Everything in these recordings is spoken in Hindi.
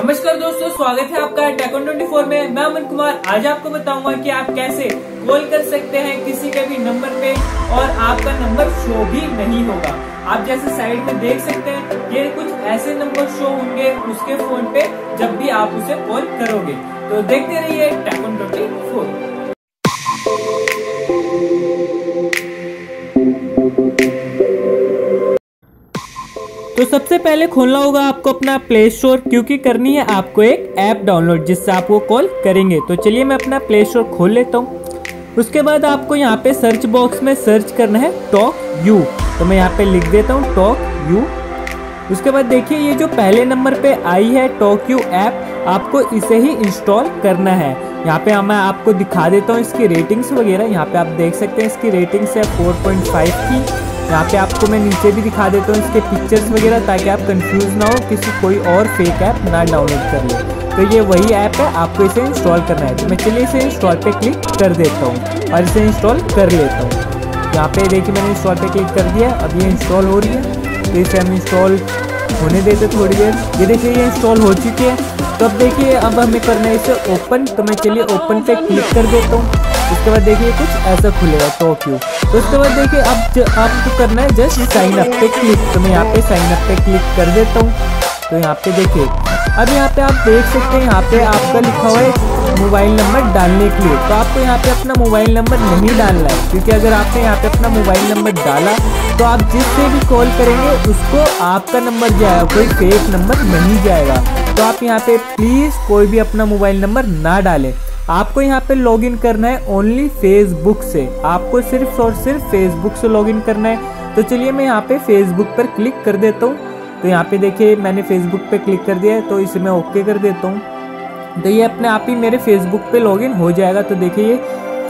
नमस्कार दोस्तों, स्वागत है आपका टेकन ट्वेंटी फोर में। मैं अमन कुमार, आज आपको बताऊँगा कि आप कैसे कॉल कर सकते हैं किसी के भी नंबर पे और आपका नंबर शो भी नहीं होगा। आप जैसे साइड में देख सकते हैं, ये कुछ ऐसे नंबर शो होंगे उसके फ़ोन पे जब भी आप उसे कॉल करोगे। तो देखते रहिए टेकन ट्वेंटी फोर तो सबसे पहले खोलना होगा आपको अपना प्ले स्टोर क्योंकि करनी है आपको एक ऐप डाउनलोड जिससे आप वो कॉल करेंगे। तो चलिए मैं अपना प्ले स्टोर खोल लेता हूँ। उसके बाद आपको यहाँ पे सर्च बॉक्स में सर्च करना है टॉक यू तो मैं यहाँ पे लिख देता हूँ टॉक यू उसके बाद देखिए, ये जो पहले नंबर पे आई है टॉक यू ऐप आपको इसे ही इंस्टॉल करना है। यहाँ पे मैं आपको दिखा देता हूँ इसकी रेटिंग्स वगैरह। यहाँ पे आप देख सकते हैं इसकी रेटिंग्स है 4.5 की। यहाँ पे आपको मैं नीचे भी दिखा देता हूँ इसके पिक्चर्स वगैरह ताकि आप कंफ्यूज ना हो, किसी कोई और फेक ऐप ना डाउनलोड कर ले। तो ये वही ऐप है, आपको इसे इंस्टॉल करना है। तो मैं चलिए इसे इंस्टॉल पे क्लिक कर देता हूँ और इसे इंस्टॉल कर लेता हूँ। यहाँ पे देखिए मैंने इंस्टॉल पे क्लिक कर दिया, अब ये इंस्टॉल हो रही है। तो इसे हम इंस्टॉल होने देते थोड़ी देर। ये देखिए, ये इंस्टॉल हो चुकी है। तो अब देखिए, अब हमें करना है इसे ओपन तो मैं चलिए ओपन पे क्लिक कर देता हूँ। उसके बाद देखिए कुछ ऐसा खुलेगा यू तो उसके बाद देखिए अब आपको करना है जस्ट साइन अप पे क्लिक तो मैं यहाँ पे साइन अप पे क्लिक कर देता हूँ। तो यहाँ पे देखिए, अब यहाँ पे आप देख सकते हैं, यहाँ पे आपका लिखा हुआ है मोबाइल नंबर डालने के लिए। तो आपको यहाँ पे अपना मोबाइल नंबर नहीं डालना है, क्योंकि अगर आपने यहाँ पे अपना मोबाइल नंबर डाला तो आप जिससे भी कॉल करेंगे, उसको आपका नंबर जाएगा कोई फेक नंबर नहीं जाएगा। तो आप यहाँ पे प्लीज़ कोई भी अपना मोबाइल नंबर ना डालें। आपको यहाँ पे लॉगिन करना है ओनली फेसबुक से। आपको सिर्फ़ और सिर्फ़ फेसबुक से लॉगिन करना है। तो चलिए मैं यहाँ पे फेसबुक पर क्लिक कर देता हूँ। तो यहाँ पे देखिए, मैंने फेसबुक पे क्लिक कर दिया है तो इसे मैं ओके कर देता हूँ। तो ये अपने आप ही मेरे फेसबुक पे लॉगिन हो जाएगा। तो देखिए, ये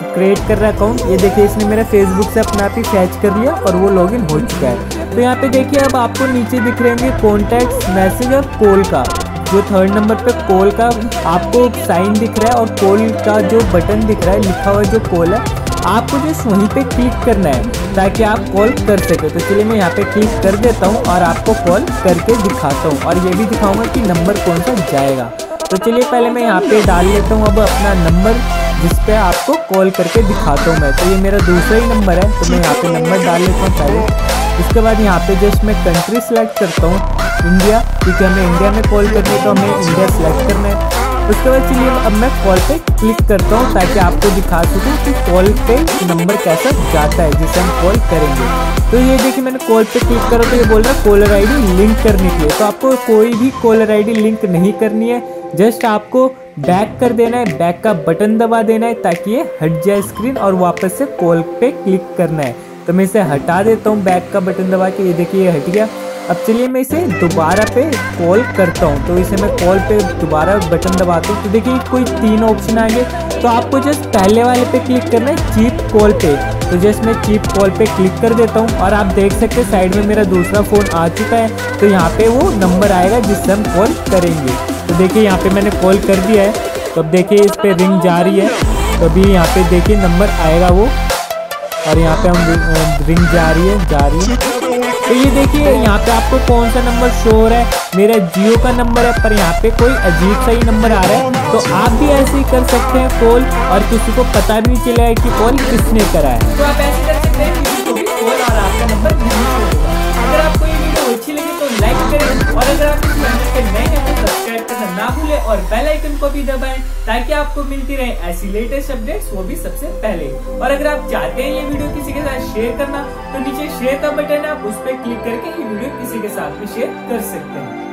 क्रिएट कर रहा है अकाउंट ये देखिए, इसने मेरा फेसबुक से अपने आप ही फैच कर लिया और वो लॉगिन हो चुका है। तो यहाँ पे देखिए, अब आपको नीचे दिख रहे हैं कॉन्टैक्ट मैसेज और कॉल का। जो थर्ड नंबर पे कॉल का आपको साइन दिख रहा है और कॉल का जो बटन दिख रहा है, लिखा हुआ जो कॉल है, आपको जस्ट वहीं पे क्लिक करना है ताकि आप कॉल कर सके। तो चलिए मैं यहाँ पे क्लिक कर देता हूँ और आपको कॉल करके दिखाता हूँ और ये भी दिखाऊँगा कि नंबर कौन सा जाएगा। तो चलिए पहले मैं यहाँ पे डाल लेता हूँ अब अपना नंबर जिस पे आपको कॉल करके दिखाता हूँ मैं। तो ये मेरा दूसरा ही नंबर है तो मैं यहाँ पे नंबर डाल लेता हूँ पहले। उसके बाद यहाँ पे जस्ट मैं कंट्री सेलेक्ट करता हूँ। इंडिया, क्योंकि हमें इंडिया में कॉल करनी है तो हमें इंडिया सेलेक्ट करना है। उसके बाद चलिए अब मैं कॉल पे क्लिक करता हूँ ताकि आपको दिखा सकूँ कि कॉल पे नंबर कैसा जाता है, जिसे हम कॉल करेंगे। तो ये देखिए मैंने कॉल पे क्लिक करा तो ये बोल रहा है कॉलर आईडी लिंक करने के लिए। तो आपको कोई भी कॉलर आईडी लिंक नहीं करनी है। जस्ट आपको बैक कर देना है बैक का बटन दबा देना है ताकि ये हट जाए स्क्रीन और वापस से कॉल पे क्लिक करना है। तो मैं इसे हटा देता हूँ बैक का बटन दबा के। ये देखिए, ये हट गया। अब चलिए मैं इसे दोबारा पे कॉल करता हूँ। तो इसे मैं कॉल पे दोबारा बटन दबाता हूँ। तो देखिए, कोई तीन ऑप्शन आएँगे। तो आपको जस्ट पहले वाले पे क्लिक करना है चीप कॉल पे। तो जस्ट मैं चीप कॉल पे क्लिक कर देता हूँ। और आप देख सकते हैं साइड में मेरा दूसरा फ़ोन आ चुका है। तो यहाँ पे वो नंबर आएगा जिससे हम कॉल करेंगे। तो देखिए, यहाँ पे मैंने कॉल कर दिया है। तो अब देखिए, इस पर रिंग जा रही है। तो अभी यहाँ पे देखिए नंबर आएगा वो। और यहाँ पे हम रिंग जा रही है, जा रही है। तो ये देखिए, यहाँ पे आपको कौन सा नंबर शो हो रहा है? मेरा जियो का नंबर है, पर यहाँ पे कोई अजीब सा ही नंबर आ रहा है। तो आप भी ऐसे ही कर सकते हैं कॉल और किसी को पता भी नहीं है कि कॉल किसने करा है। तो आप ऐसे कर सकते हैं आपका नंबर लाइक करें और अगर आप इस चैनल पे नए हैं तो सब्सक्राइब करना ना भूलें और बेल आइकन को भी दबाएँ ताकि आपको मिलती रहे ऐसी लेटेस्ट अपडेट्स वो भी सबसे पहले। और अगर आप चाहते हैं ये वीडियो किसी के साथ शेयर करना तो नीचे शेयर का बटन है आप उस पर क्लिक करके ये वीडियो किसी के साथ भी शेयर कर सकते हैं।